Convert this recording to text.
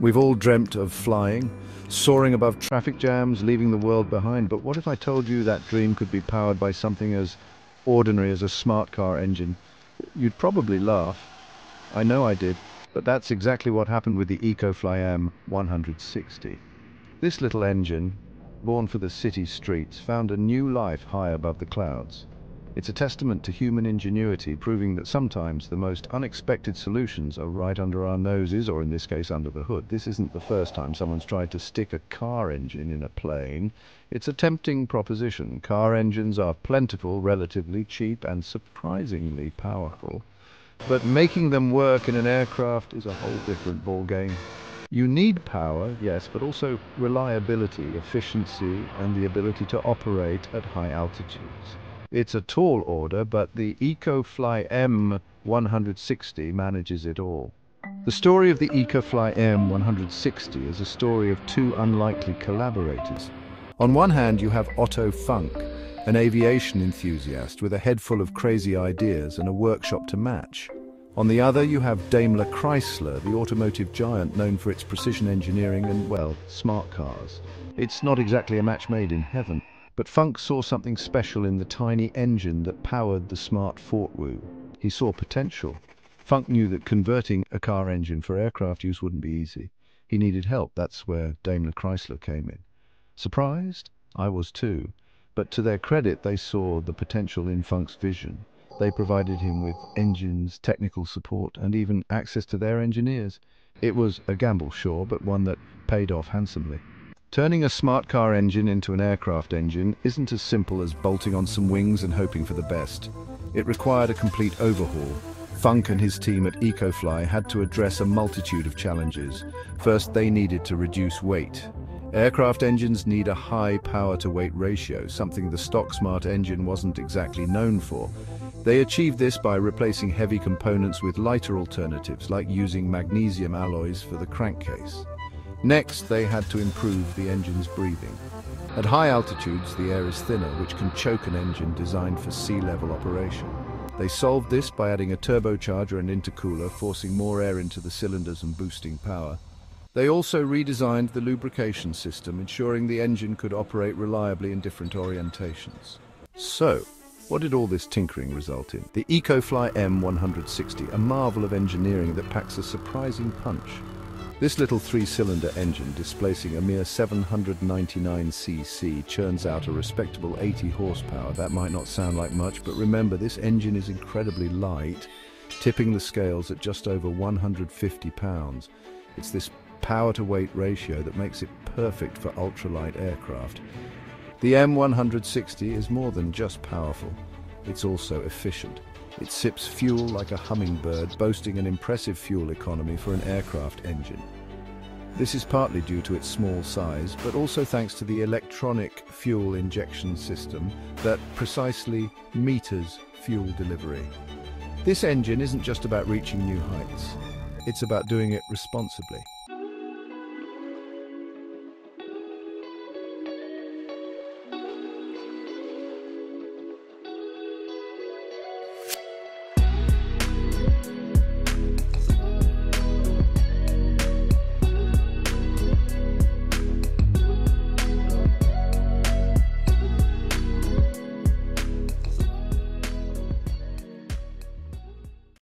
We've all dreamt of flying, soaring above traffic jams, leaving the world behind. But what if I told you that dream could be powered by something as ordinary as a smart car engine? You'd probably laugh. I know I did. But that's exactly what happened with the EcoFly M160. This little engine, born for the city streets, found a new life high above the clouds. It's a testament to human ingenuity, proving that sometimes the most unexpected solutions are right under our noses, or in this case, under the hood. This isn't the first time someone's tried to stick a car engine in a plane. It's a tempting proposition. Car engines are plentiful, relatively cheap, and surprisingly powerful. But making them work in an aircraft is a whole different ballgame. You need power, yes, but also reliability, efficiency, and the ability to operate at high altitudes. It's a tall order, but the EcoFly M160 manages it all. The story of the EcoFly M160 is a story of two unlikely collaborators. On one hand, you have Otto Funk, an aviation enthusiast with a head full of crazy ideas and a workshop to match. On the other, you have Daimler Chrysler, the automotive giant known for its precision engineering and, well, smart cars. It's not exactly a match made in heaven. But Funk saw something special in the tiny engine that powered the smart Fortwo. He saw potential. Funk knew that converting a car engine for aircraft use wouldn't be easy. He needed help. That's where Daimler Chrysler came in. Surprised? I was too. But to their credit, they saw the potential in Funk's vision. They provided him with engines, technical support, and even access to their engineers. It was a gamble, sure, but one that paid off handsomely. Turning a smart car engine into an aircraft engine isn't as simple as bolting on some wings and hoping for the best. It required a complete overhaul. Funk and his team at EcoFly had to address a multitude of challenges. First, they needed to reduce weight. Aircraft engines need a high power-to-weight ratio, something the stock smart engine wasn't exactly known for. They achieved this by replacing heavy components with lighter alternatives, like using magnesium alloys for the crankcase. Next, they had to improve the engine's breathing. At high altitudes, the air is thinner, which can choke an engine designed for sea-level operation. They solved this by adding a turbocharger and intercooler, forcing more air into the cylinders and boosting power. They also redesigned the lubrication system, ensuring the engine could operate reliably in different orientations. So, what did all this tinkering result in? The EcoFly M160, a marvel of engineering that packs a surprising punch. This little three-cylinder engine, displacing a mere 799cc, churns out a respectable 80 horsepower. That might not sound like much, but remember, this engine is incredibly light, tipping the scales at just over 150 pounds. It's this power-to-weight ratio that makes it perfect for ultralight aircraft. The M160 is more than just powerful, it's also efficient. It sips fuel like a hummingbird, boasting an impressive fuel economy for an aircraft engine. This is partly due to its small size, but also thanks to the electronic fuel injection system that precisely meters fuel delivery. This engine isn't just about reaching new heights, it's about doing it responsibly.